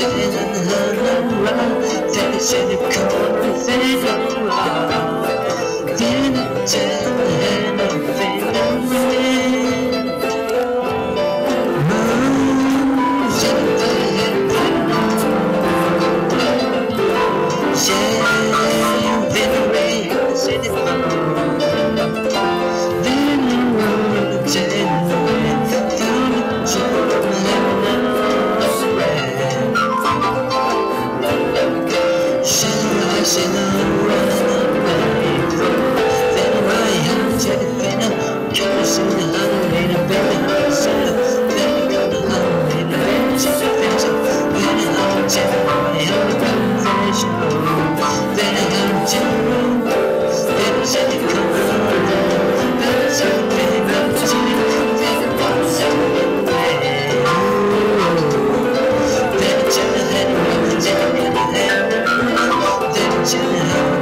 sit on the hood you run. Daddy said, come on, baby, don't run. Then I tell Jenna.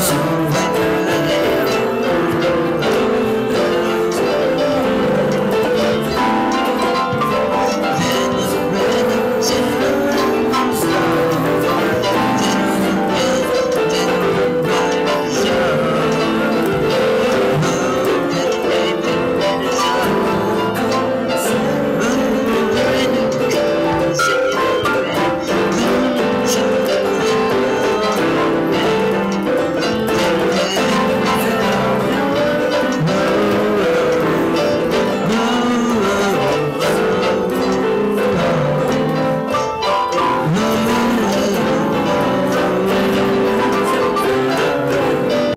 Yes.